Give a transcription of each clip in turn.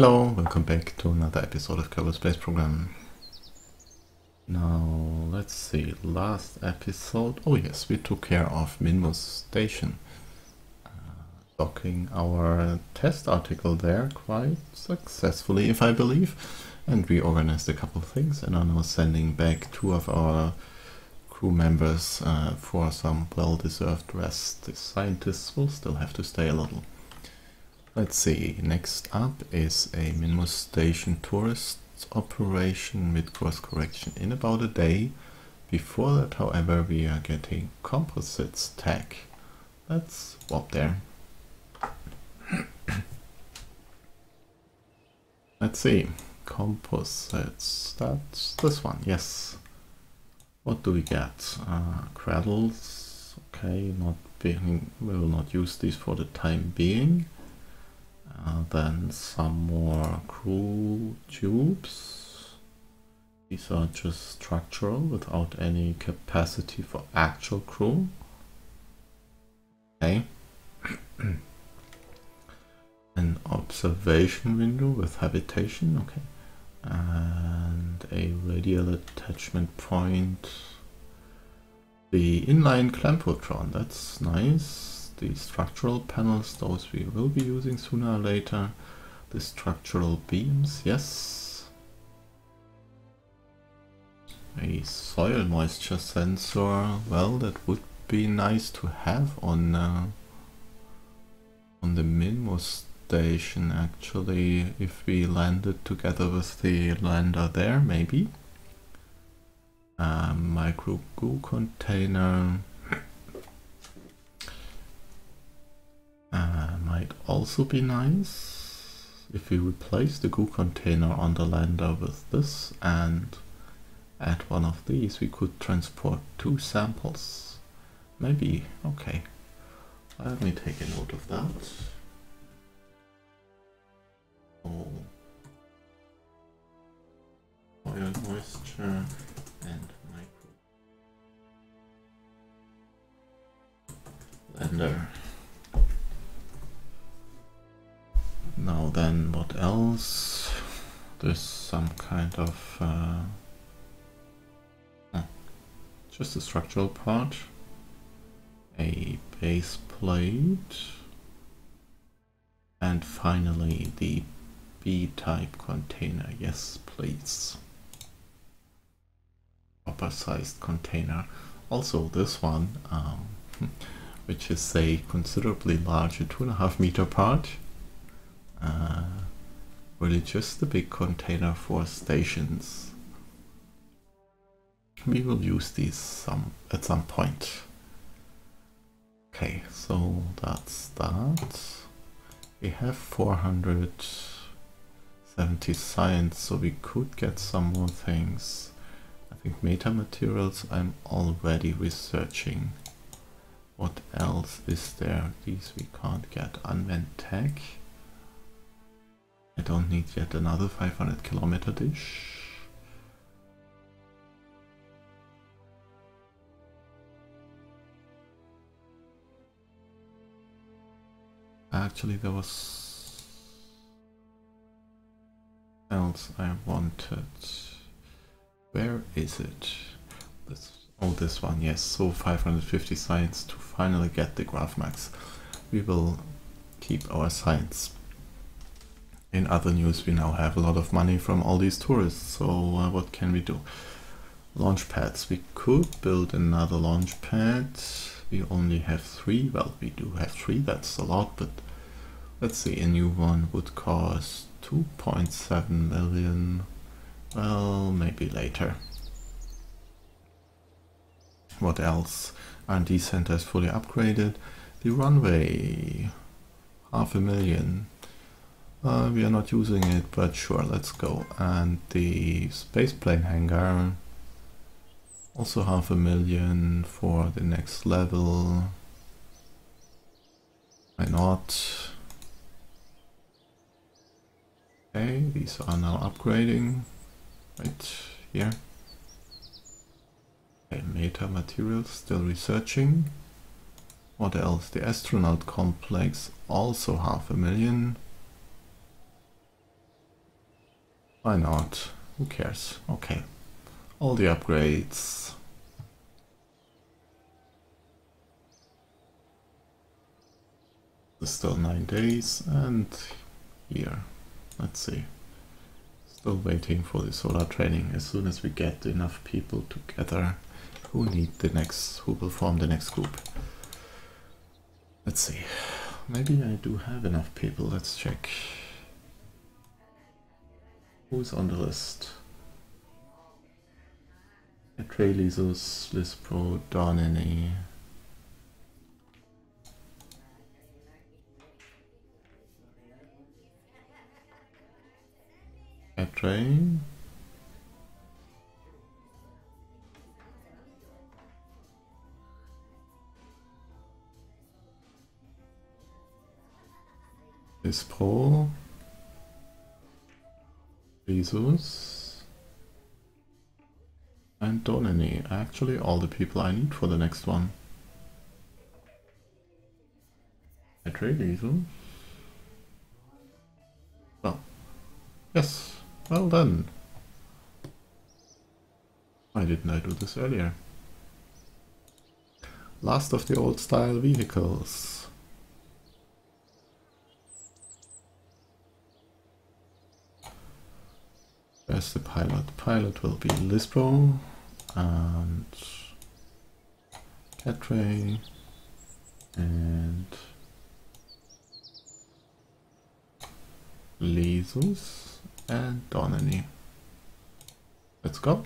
Hello, welcome back to another episode of Kerbal Space Program. Now, let's see, last episode, oh yes, we took care of Minmus Station. Uh, docking our test article there quite successfully, if I believe. And we organized a couple of things and are now sending back two of our crew members uh, for some well-deserved rest. The scientists will still have to stay a little. Let's see, next up is a Minmus Station tourist operation with course correction in about a day. Before that, however, we are getting composites tech. Let's swap there. Let's see, composites, that's this one, yes. What do we get? Uh, cradles, okay, not being, we will not use these for the time being. Uh, then some more crew tubes. These are just structural without any capacity for actual crew. Okay. An observation window with habitation, okay. And a radial attachment point. The inline Clamp-O-Tron, that's nice the structural panels, those we will be using sooner or later. The structural beams, yes. A soil moisture sensor, well that would be nice to have on uh, on the Minmus station actually if we landed together with the lander there maybe. Um, micro goo container might also be nice if we replace the goo container on the lander with this and add one of these we could transport two samples. Maybe, okay. Let me take a note of that. Oh. Oil moisture and micro lander. Now then, what else? There's some kind of... Uh, just a structural part. A base plate. And finally the B-type container. Yes, please. Upper-sized container. Also this one, um, which is a considerably larger two and a half meter part uh, really just a big container for stations. We will use these some at some point. Okay, so that's that. We have 470 science, so we could get some more things. I think metamaterials I'm already researching. What else is there? These we can't get. Unmanned tech. I don't need yet another 500 kilometer dish. Actually, there was else I wanted. Where is it? This, oh, this one, yes. So 550 science to finally get the graph max. We will keep our science in other news, we now have a lot of money from all these tourists, so uh, what can we do? Launch pads. We could build another launch pad. We only have three. Well, we do have three, that's a lot, but let's see, a new one would cost 2.7 million. Well, maybe later. What else? R&D center is fully upgraded. The runway, half a million. Uh, we are not using it, but sure, let's go. And the spaceplane hangar, also half a million for the next level. Why not? Okay, these are now upgrading. Right here. Okay, meta materials, still researching. What else? The astronaut complex, also half a million. Why not? Who cares? Okay. All the upgrades. still nine days and here. Let's see. Still waiting for the solar training. As soon as we get enough people together who need the next who will form the next group. Let's see. Maybe I do have enough people. Let's check. Who's on the list? Atrelisus, Lispro, Donini. Atray. Lispro. Jesus and Donini. Actually, all the people I need for the next one. Atreides. Well, yes. Well done. Why didn't I do this earlier? Last of the old style vehicles. Where's the pilot? Pilot will be Lispro and Catray and Lisus and Donany. Let's go.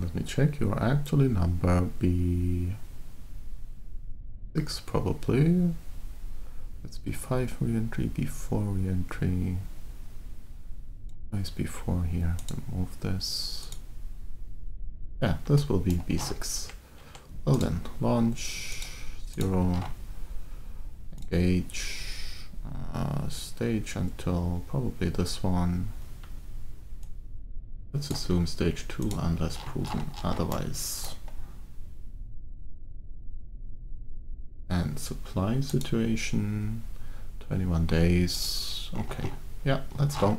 Let me check, you're actually number B6 probably. Let's B5 re-entry, B4 re-entry. Nice B4 here, remove this. Yeah, this will be B6. Well then, launch, zero, engage, uh, stage until probably this one. Let's assume stage 2 unless proven otherwise. And supply situation, 21 days. Okay, yeah, let's go.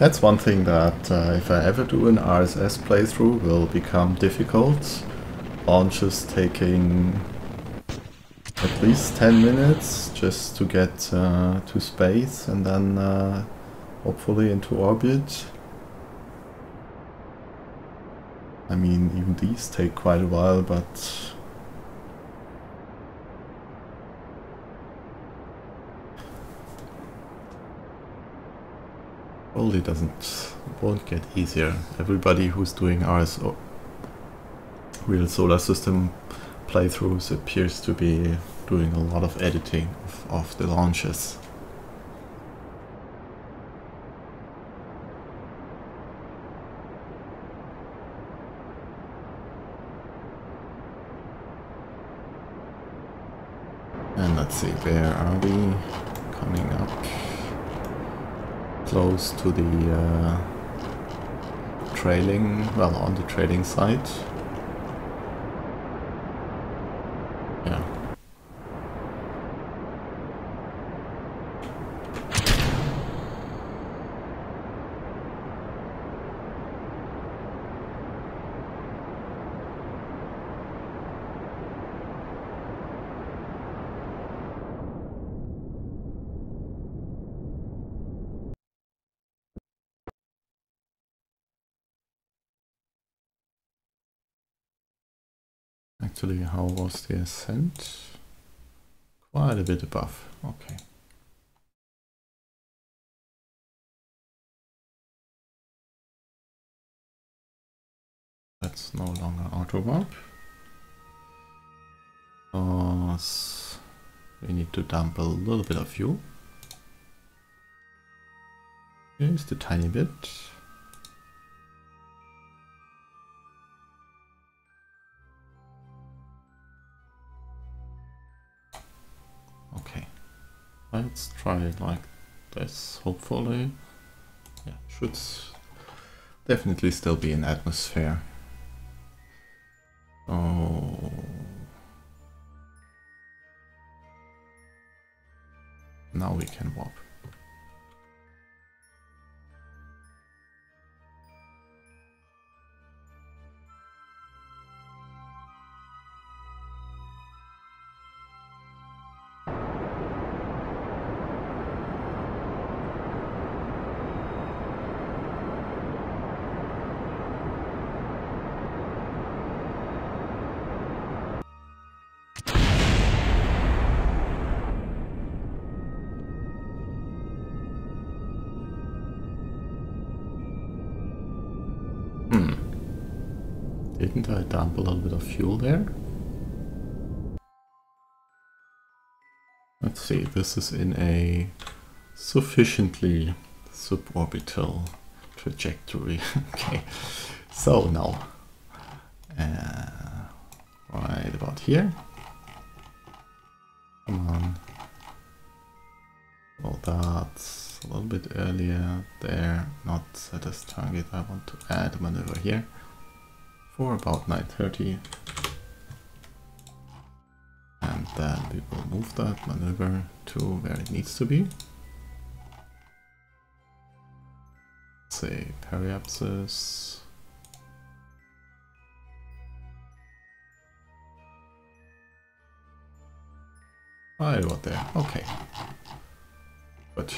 That's one thing that uh, if I ever do an RSS playthrough will become difficult. Launches taking at least 10 minutes just to get uh, to space and then uh, hopefully into orbit. I mean, even these take quite a while, but Probably doesn't, won't get easier. Everybody who's doing RSO, Real Solar System playthroughs appears to be doing a lot of editing of, of the launches. And let's see, where are we coming up? Close to the uh, trailing, well, on the trailing side. Actually, how was the ascent? Quite a bit above. Okay. That's no longer auto. Because we need to dump a little bit of fuel. Just a tiny bit. Let's try it like this, hopefully. Yeah, should definitely still be an atmosphere. Oh. Now we can warp. Dump a little bit of fuel there? Let's see, this is in a sufficiently suborbital trajectory. okay, so now, uh, right about here. Come on. Well, that's a little bit earlier there, not set as target. I want to add a maneuver here for about 9.30 and then we will move that maneuver to where it needs to be. Say periapsis. Right about there. Okay. Good.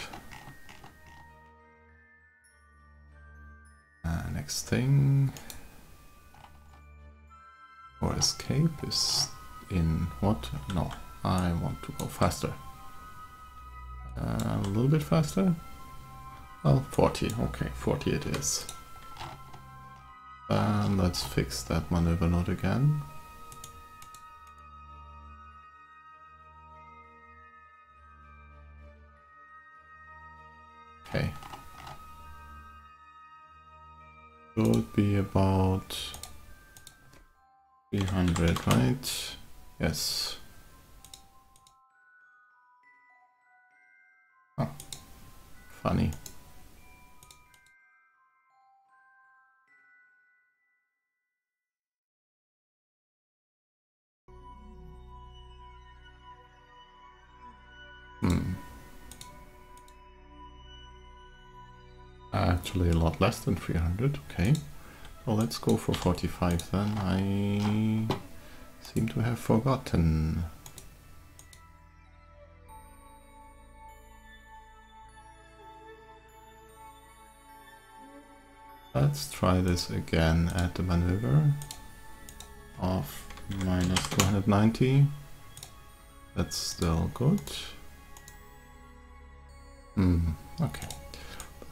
Uh, next thing or escape is in what? No, I want to go faster. Uh, a little bit faster? Well, 40. Okay, 40 it is. And let's fix that maneuver node again. Okay. Should be about 300, right? Yes. Oh, funny. Hmm. Actually a lot less than 300, okay. Well, let's go for 45 then. I seem to have forgotten. Let's try this again at the maneuver of minus 290. That's still good. Hmm, okay.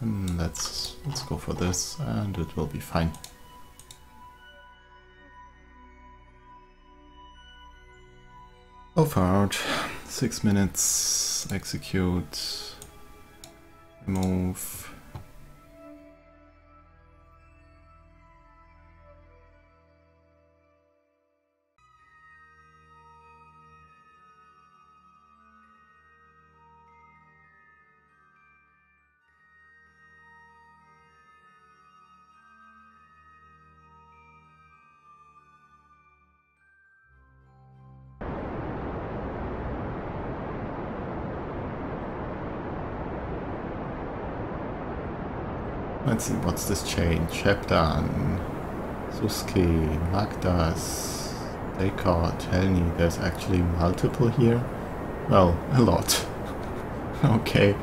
Let's let's go for this and it will be fine. Far out. Six minutes. Execute. Move. Let's see, what's this chain? Shepdan, Suski, Magdas, Descartes, Helny. There's actually multiple here. Well, a lot. okay.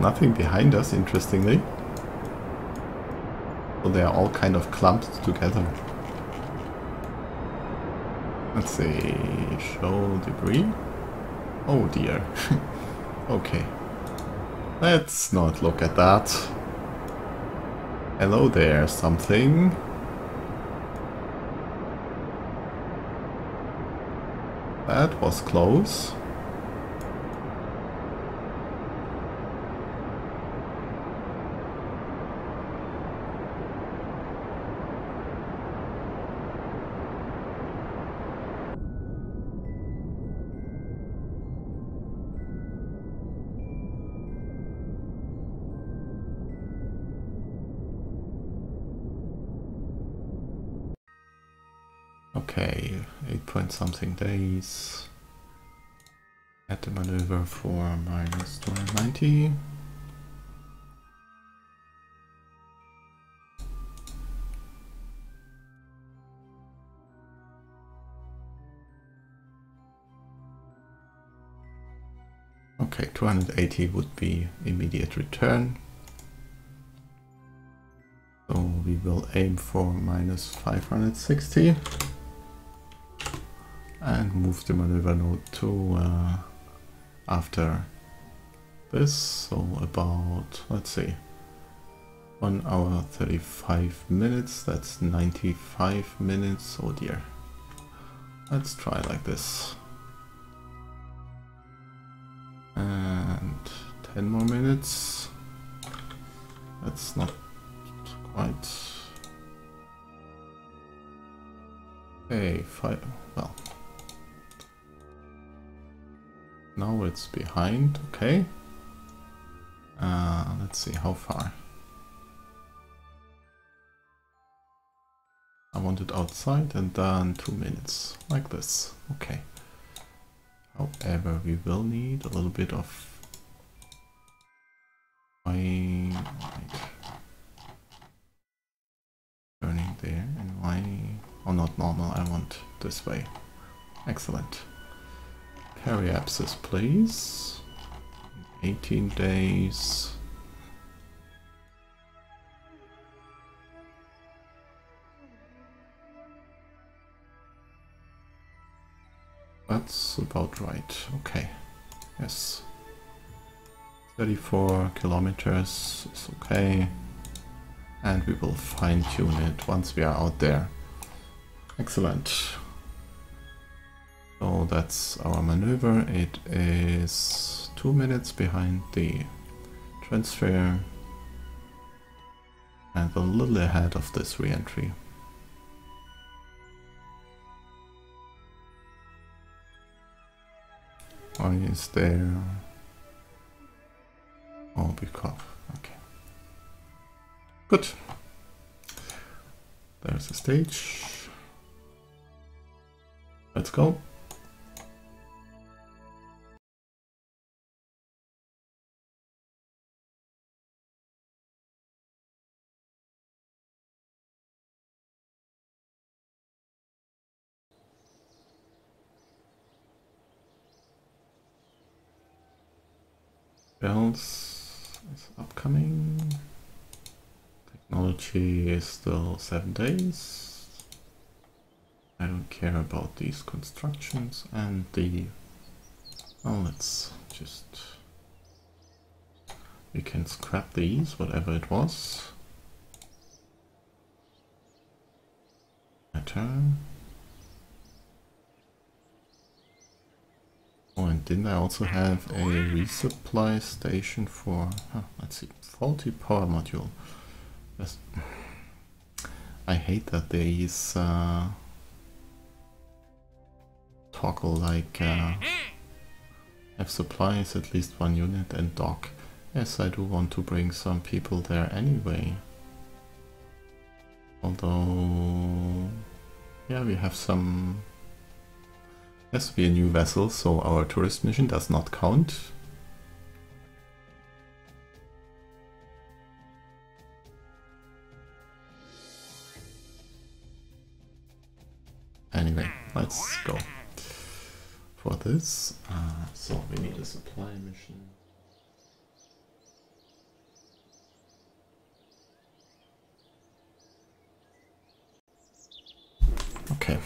Nothing behind us, interestingly. So they are all kind of clumped together. Let's see, show debris. Oh dear. okay. Let's not look at that. Hello there, something. That was close. 8 something days. Add the maneuver for minus 290. Okay, 280 would be immediate return. So we will aim for minus 560 and move the maneuver node to uh, after this, so about, let's see, 1 hour 35 minutes, that's 95 minutes, oh dear. Let's try like this. And 10 more minutes. That's not quite... Okay, five, well, Now it's behind, okay. Uh, let's see, how far? I want it outside and then two minutes, like this, okay. However, we will need a little bit of my turning there and why oh not normal I want this way excellent Periapsis, please. 18 days. That's about right. Okay. Yes. 34 kilometers is okay. And we will fine tune it once we are out there. Excellent. So that's our maneuver. It is two minutes behind the transfer and a little ahead of this re-entry. Why is there? Oh, because okay. Good. There's the stage. Let's go. Else is upcoming? Technology is still seven days. I don't care about these constructions and the... Oh, let's just... We can scrap these, whatever it was. turn. And didn't I also have a resupply station for, huh, let's see, faulty power module. That's, I hate that these uh, toggle like uh, have supplies at least one unit and dock. Yes, I do want to bring some people there anyway. Although, yeah, we have some Yes, we are a new vessel, so our tourist mission does not count. Anyway, let's go for this. Uh, so we need a supply mission. Okay.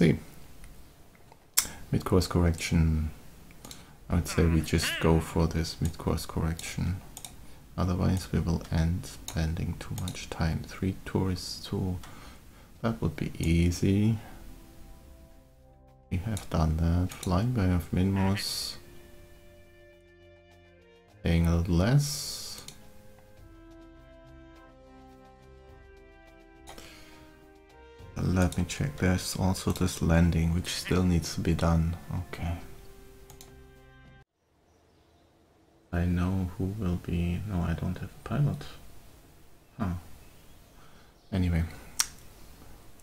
See. Mid-course correction. I would say we just go for this mid-course correction. Otherwise we will end spending too much time. Three tourists too. That would be easy. We have done that. Flying by of Minmus. Paying a little less. Let me check. There's also this landing which still needs to be done. Okay. I know who will be... No, I don't have a pilot. Huh. Anyway,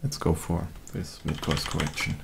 let's go for this mid-course correction.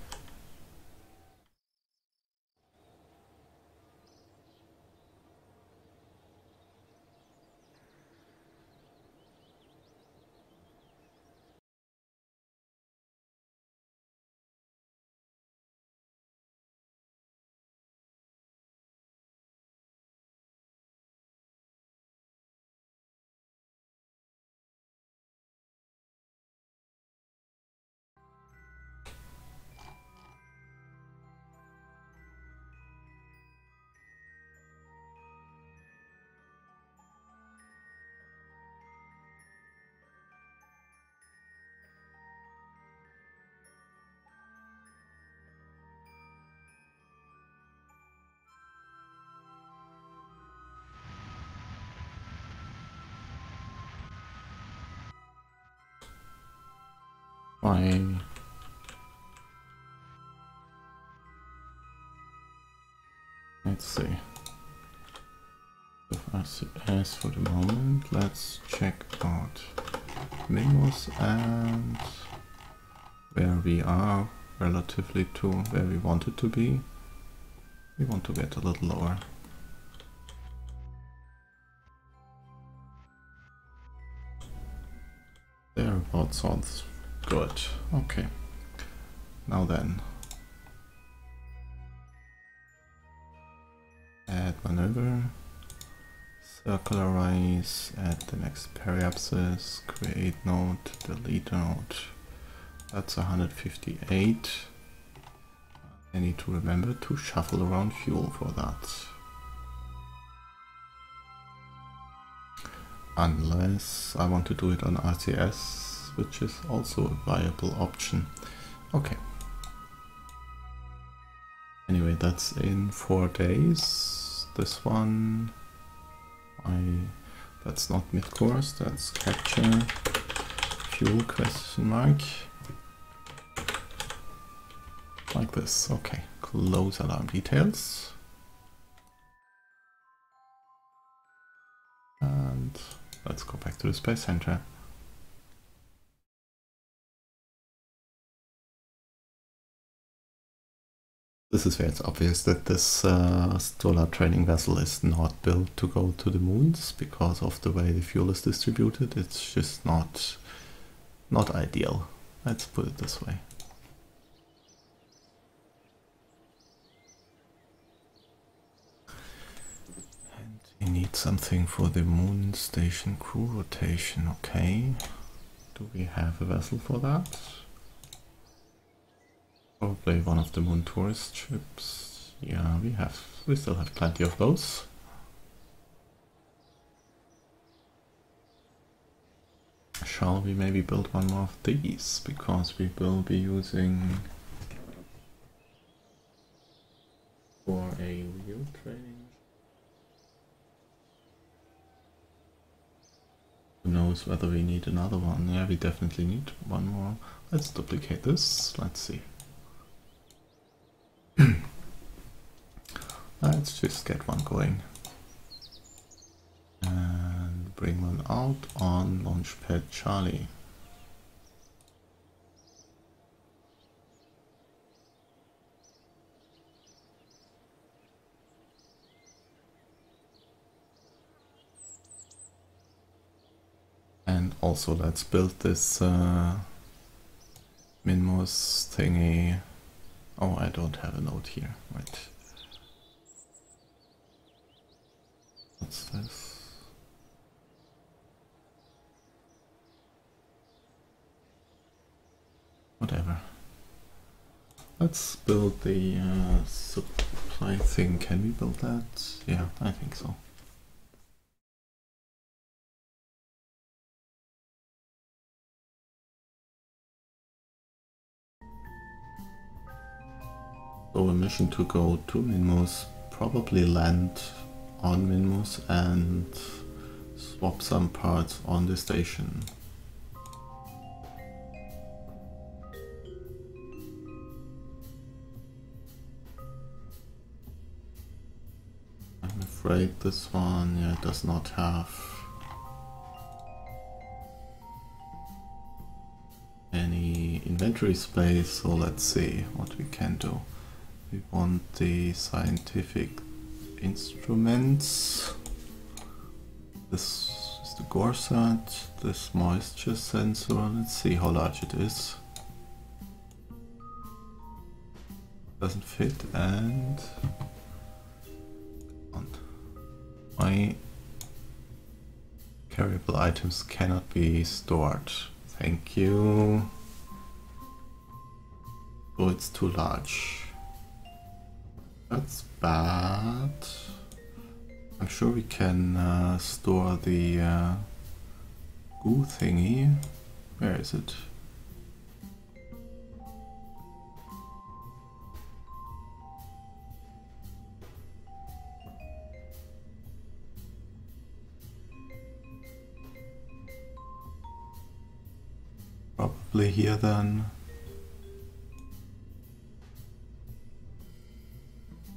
Why? Let's see. As for the moment, let's check out Minmus and where we are relatively to where we want it to be. We want to get a little lower. There about good. Okay. Now then. Add maneuver. Circularize, add the next periapsis, create node, delete node. That's 158. I need to remember to shuffle around fuel for that. Unless I want to do it on RCS, which is also a viable option. Okay. Anyway, that's in four days. This one, I that's not mid-course, that's capture fuel question mark. Like this, okay. Close alarm details. And let's go back to the Space Center. This is where it's obvious that this uh, Solar training vessel is not built to go to the moons because of the way the fuel is distributed. It's just not not ideal. Let's put it this way. We need something for the moon station crew rotation, okay. Do we have a vessel for that? Probably one of the moon tourist ships. Yeah, we have, we still have plenty of those. Shall we maybe build one more of these? Because we will be using for a real training Who knows whether we need another one? Yeah, we definitely need one more. Let's duplicate this. Let's see. Let's just get one going. And bring one out on Launchpad Charlie. And also let's build this uh, Minmus thingy Oh, I don't have a note here. Right. What's this? Whatever. Let's build the uh, supply thing. Can we build that? Yeah, I think so. So a mission to go to Minmus, probably land on Minmus and swap some parts on the station. I'm afraid this one yeah, does not have any inventory space, so let's see what we can do. We want the scientific instruments. This is the Gorsat, this moisture sensor. Let's see how large it is. Doesn't fit and my carryable items cannot be stored. Thank you. Oh, it's too large. That's bad. I'm sure we can uh, store the uh, goo thingy. Where is it? Probably here then.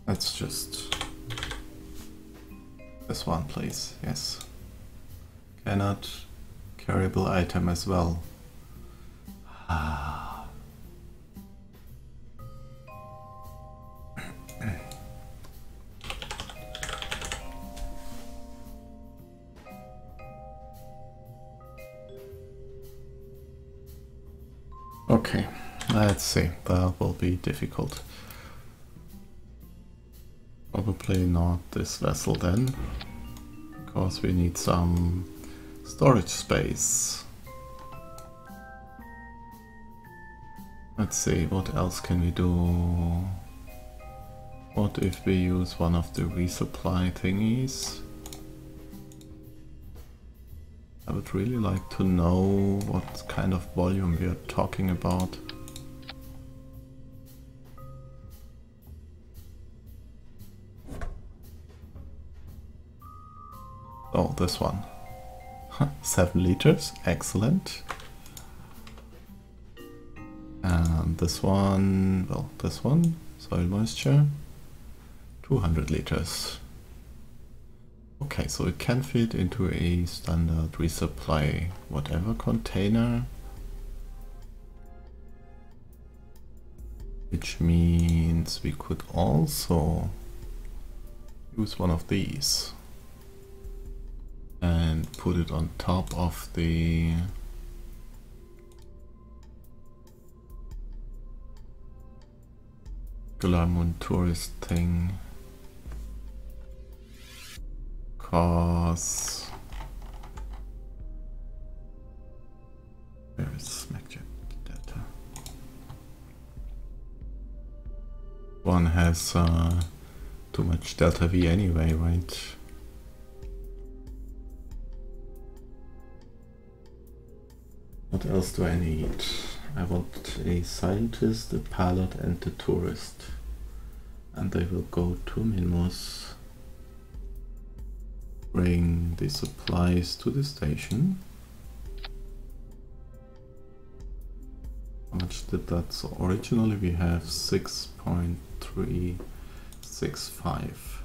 Let's just... This one please, yes. Cannot carryable item as well. Ah. okay, let's see. That will be difficult. Probably not this vessel then, because we need some storage space. Let's see, what else can we do? What if we use one of the resupply thingies? I would really like to know what kind of volume we are talking about. This one. Seven liters, excellent. And this one, well, this one, soil moisture, 200 liters. Okay, so it can fit into a standard resupply whatever container. Which means we could also use one of these put it on top of the Glamour tourist thing. Cause where is SmackJet data one has uh, too much delta V anyway right What else do I need? I want a scientist, a pilot and a tourist. And they will go to Minmus, bring the supplies to the station. How much did that? So originally we have 6.365.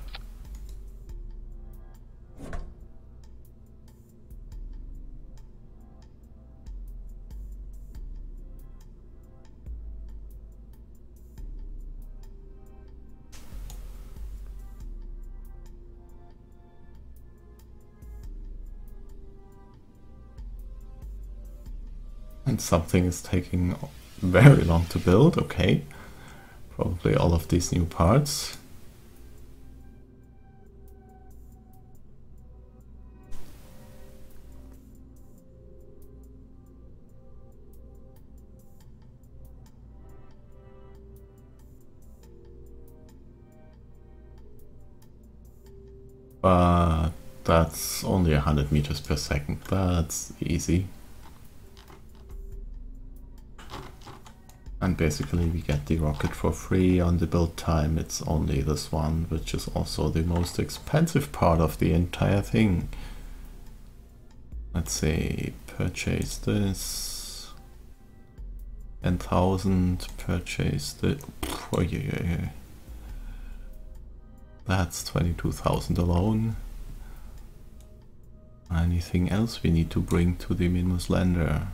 something is taking very long to build, okay. Probably all of these new parts. But that's only 100 meters per second. That's easy. And basically we get the rocket for free on the build time. It's only this one, which is also the most expensive part of the entire thing. Let's say purchase this. 10,000 purchase the... Oh, yeah, yeah, yeah. That's 22,000 alone. Anything else we need to bring to the Minmus lander?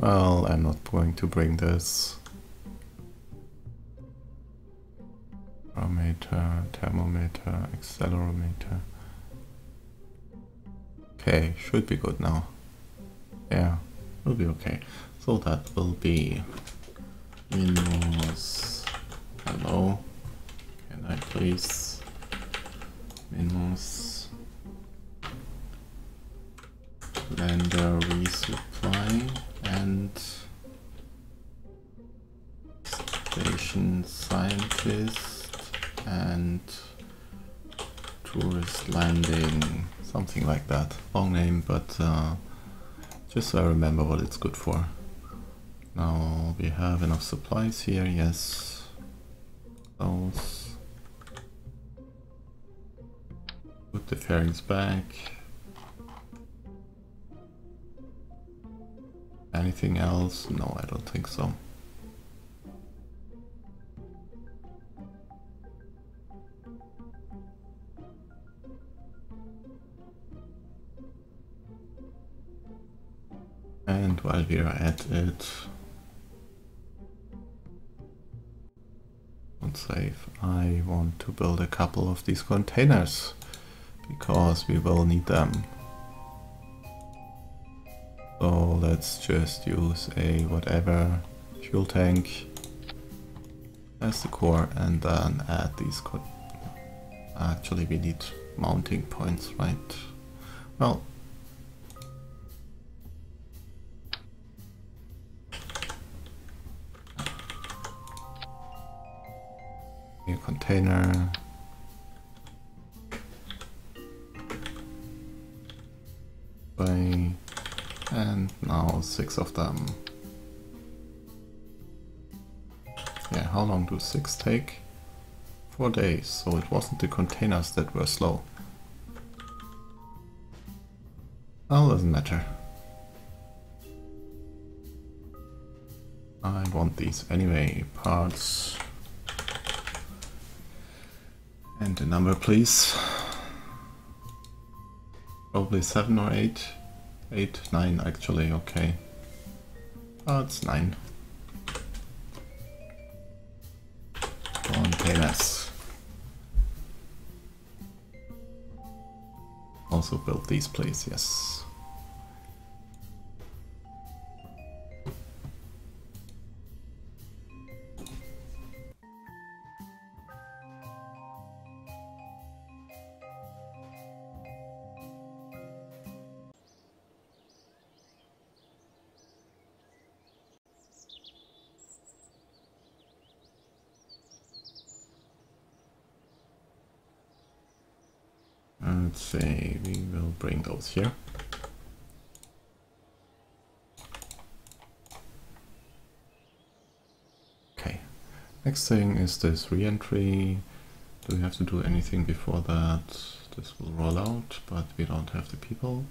Well, I'm not going to bring this. Barometer, thermometer, accelerometer. Okay, should be good now. Yeah, will be okay. So that will be Minmus. Hello. Can I please Minmus lander resupply? And station scientist and tourist landing something like that. Long name but uh, just so I remember what it's good for. Now we have enough supplies here yes. Those. Put the fairings back Anything else? No, I don't think so. And while we are at it, on save, I want to build a couple of these containers because we will need them Oh, so let's just use a whatever fuel tank as the core and then add these Actually we need mounting points, right? Well, a container by and now six of them. Yeah, how long do six take? Four days, so it wasn't the containers that were slow. Well, doesn't matter. I want these anyway. Parts. And the number, please. Probably seven or eight. Eight, nine actually, okay. Oh, it's nine. Containers. Also build these please, yes. Here. Okay, next thing is this re-entry. Do we have to do anything before that? This will roll out, but we don't have the people.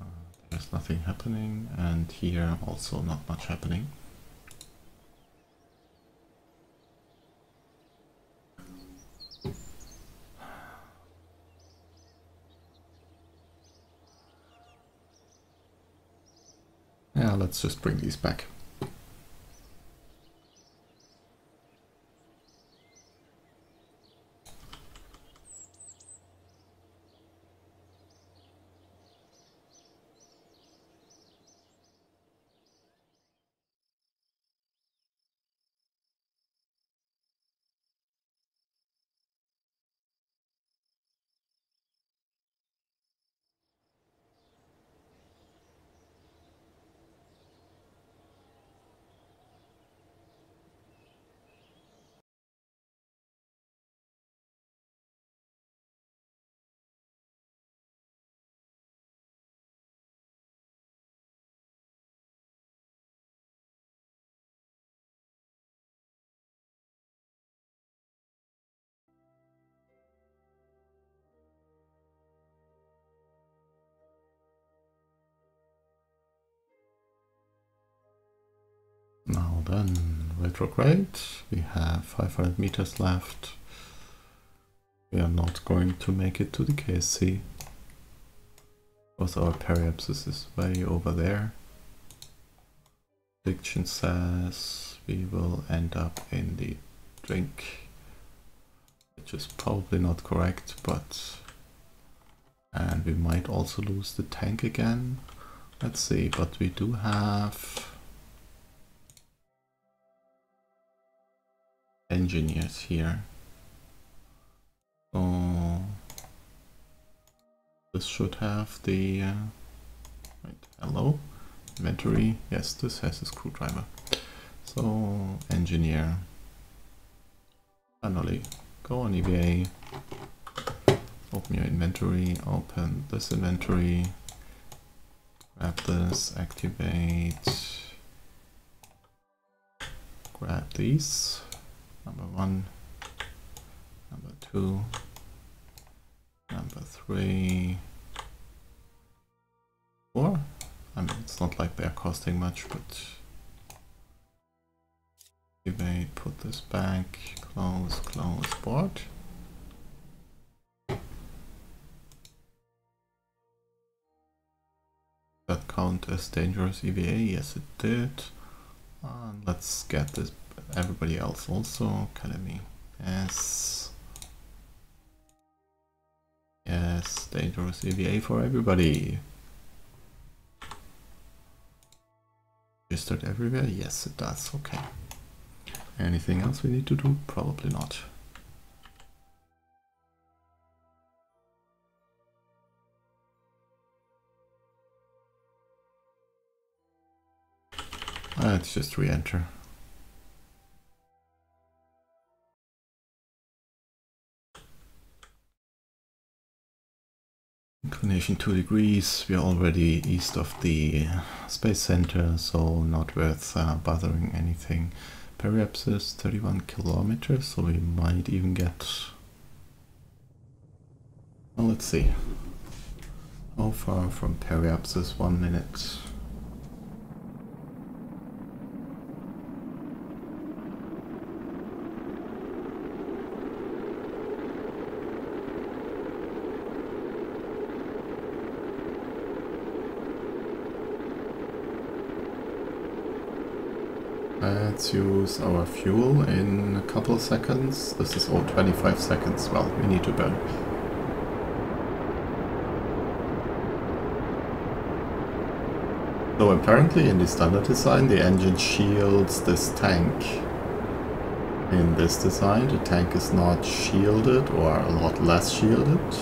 Uh, there's nothing happening, and here also not much happening. Yeah, let's just bring these back. Then, retrograde. We have 500 meters left. We are not going to make it to the KSC. Because our periapsis is way over there. Prediction says we will end up in the drink. Which is probably not correct, but... And we might also lose the tank again. Let's see, but we do have engineers here. So this should have the uh, right, hello inventory. Yes, this has a screwdriver. So engineer. Finally, go on EVA. Open your inventory. Open this inventory. Grab this. Activate. Grab these number one, number two, number three, four. I mean, it's not like they're costing much, but evade, put this back, close, close board. That count as dangerous EVA? Yes, it did. And let's get this everybody else also. Academy. Yes. Yes, dangerous EVA for everybody. Registered everywhere? Yes, it does. Okay. Anything else we need to do? Probably not. Let's just re-enter. Inclination 2 degrees, we are already east of the space center, so not worth uh, bothering anything. Periapsis 31 kilometers, so we might even get... Well, let's see. How far from Periapsis? One minute. Let's use our fuel in a couple seconds. This is all 25 seconds. Well, we need to burn. So apparently in the standard design the engine shields this tank. In this design the tank is not shielded or a lot less shielded,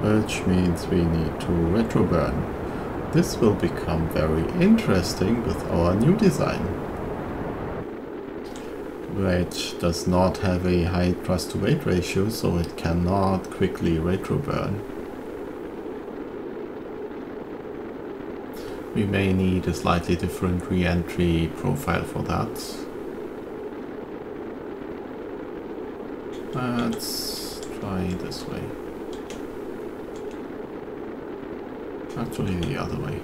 which means we need to retro burn. This will become very interesting with our new design which does not have a high thrust to weight ratio, so it cannot quickly retro burn. We may need a slightly different re-entry profile for that. Let's try this way. Actually the other way.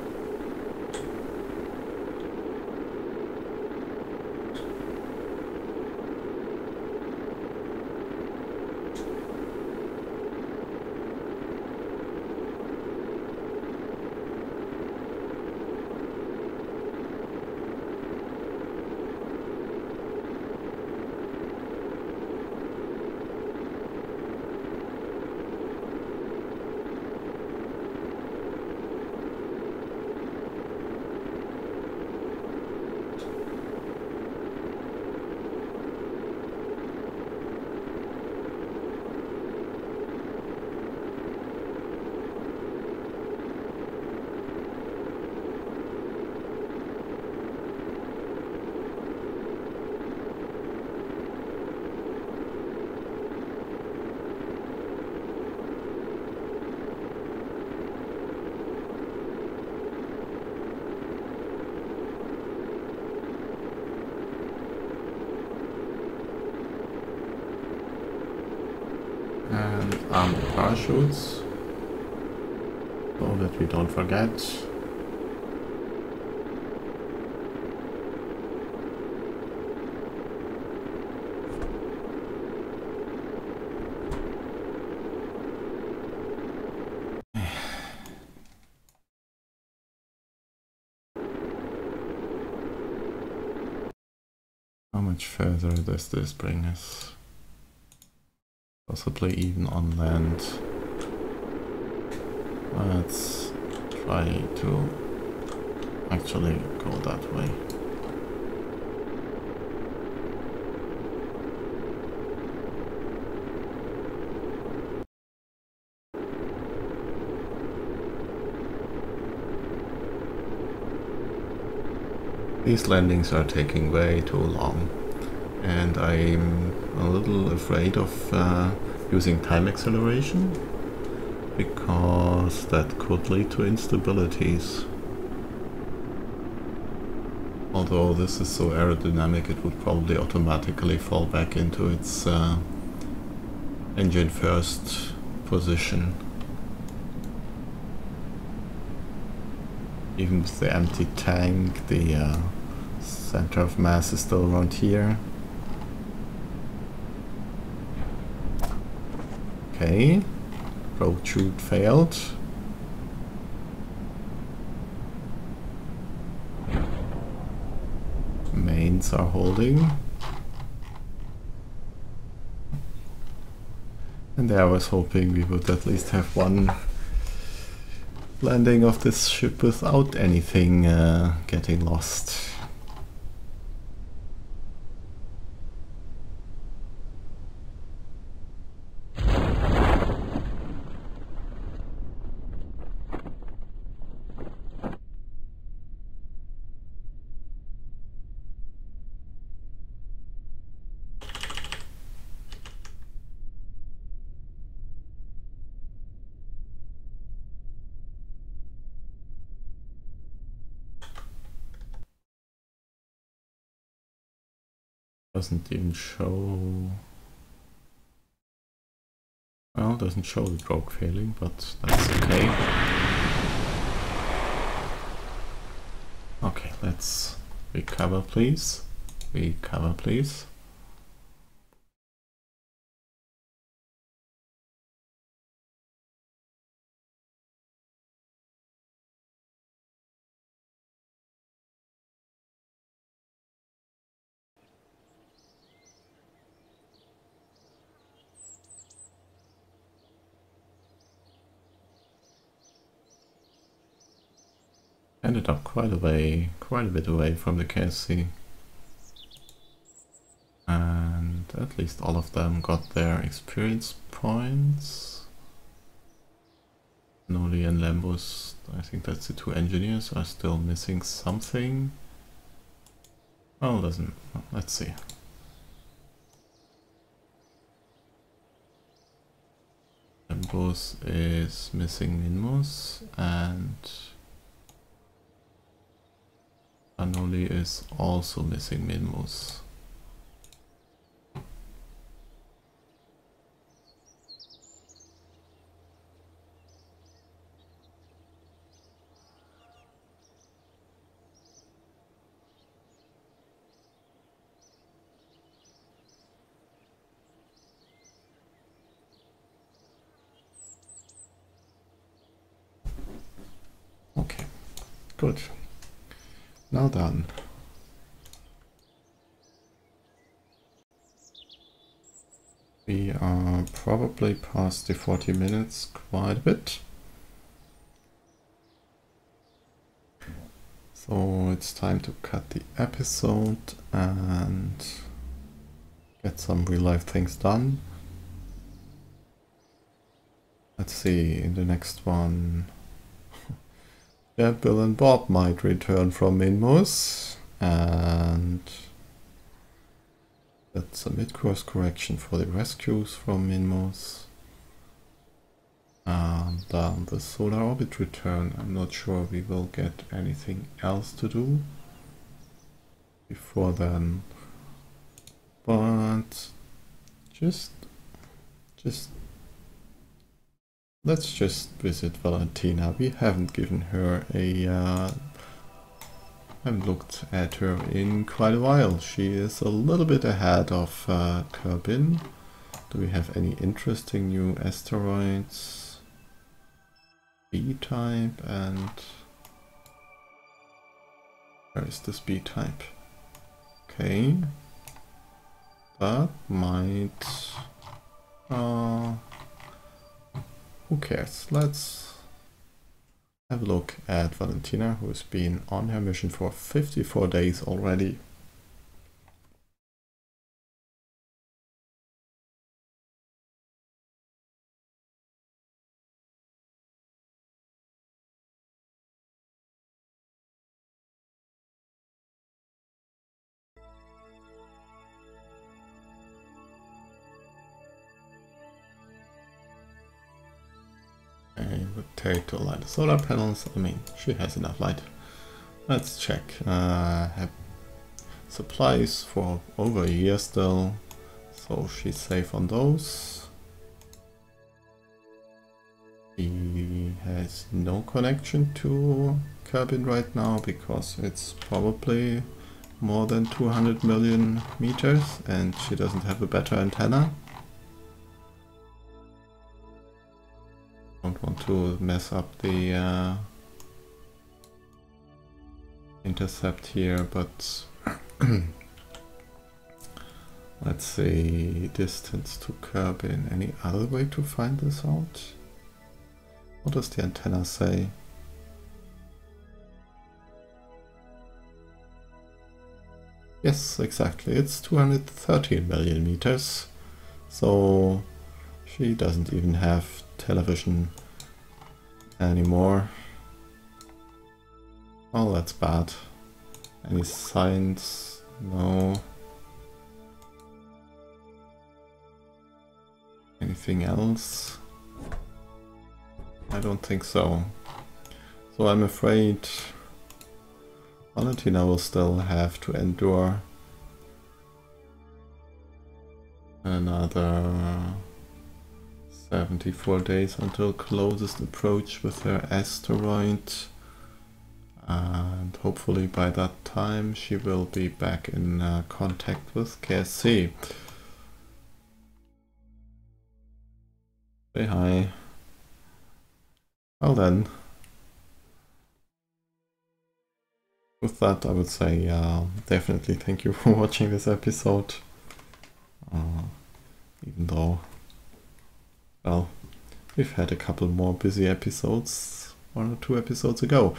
arm the parachutes so oh, that we don't forget. How much further does this bring us? Possibly even on land. Let's try to actually go that way. These landings are taking way too long and I'm a little afraid of uh, using time acceleration because that could lead to instabilities. Although this is so aerodynamic it would probably automatically fall back into its uh, engine first position. Even with the empty tank, the uh, center of mass is still around here. Okay, drogue chute failed. Mains are holding. And I was hoping we would at least have one landing of this ship without anything uh, getting lost. Doesn't even show... Well, doesn't show the drogue failing, but that's okay. Okay, let's recover please. Recover please. Ended up quite a way, quite a bit away from the KSC. And at least all of them got their experience points. Noli and Lembus, I think that's the two engineers, are still missing something. Well, doesn't, let's see. Lembus is missing Minmus and Anoli is also missing Minmus. Okay, good. Now done. We are probably past the 40 minutes quite a bit. So it's time to cut the episode and get some real life things done. Let's see, in the next one yeah, Bill and Bob might return from Minmus, and that's a mid-course correction for the rescues from Minmus. And um, the solar orbit return, I'm not sure we will get anything else to do before then. But just, just let's just visit Valentina. We haven't given her a... Uh, haven't looked at her in quite a while. She is a little bit ahead of uh, Kerbin. Do we have any interesting new asteroids? B-type and... Where is this B-type? Okay. That might... Uh, who cares? Let's have a look at Valentina, who's been on her mission for 54 days already. Okay, to light the solar panels. I mean, she has enough light. Let's check. Uh, have supplies for over a year still, so she's safe on those. He has no connection to Kerbin right now because it's probably more than 200 million meters and she doesn't have a better antenna. Don't want to mess up the uh, intercept here, but let's see, distance to Kerbin. Any other way to find this out? What does the antenna say? Yes, exactly. It's 213 million meters. So she doesn't even have television anymore. Oh, that's bad. Any signs? No. Anything else? I don't think so. So I'm afraid Valentina will still have to endure another 74 days until closest approach with her asteroid and hopefully by that time she will be back in uh, contact with KSC. Say hi. Well then. With that I would say uh, definitely thank you for watching this episode. Uh, even though well, we've had a couple more busy episodes, one or two episodes ago,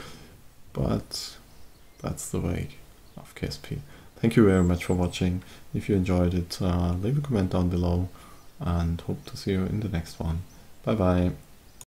but that's the way of KSP. Thank you very much for watching. If you enjoyed it, uh, leave a comment down below and hope to see you in the next one. Bye bye.